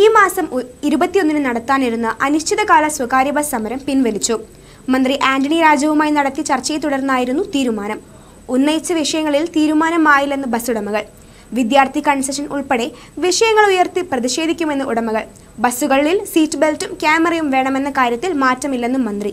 ഈ മാസം ഇരുപത്തിയൊന്നിന് നടത്താനിരുന്ന അനിശ്ചിതകാല സ്വകാര്യ ബസ് സമരം പിൻവലിച്ചു. മന്ത്രി ആന്റണി രാജുവുമായി നടത്തിയ ചർച്ചയെ തുടർന്നായിരുന്നു തീരുമാനം. ഉന്നയിച്ച വിഷയങ്ങളിൽ തീരുമാനമായില്ലെന്ന് ബസ് ഉടമകൾ. വിദ്യാർത്ഥി കൺസെഷൻ ഉൾപ്പെടെ വിഷയങ്ങൾ ഉയർത്തി പ്രതിഷേധിക്കുമെന്ന് ഉടമകൾ. ബസ്സുകളിൽ സീറ്റ് ബെൽറ്റും ക്യാമറയും വേണമെന്ന കാര്യത്തിൽ മാറ്റമില്ലെന്നും മന്ത്രി.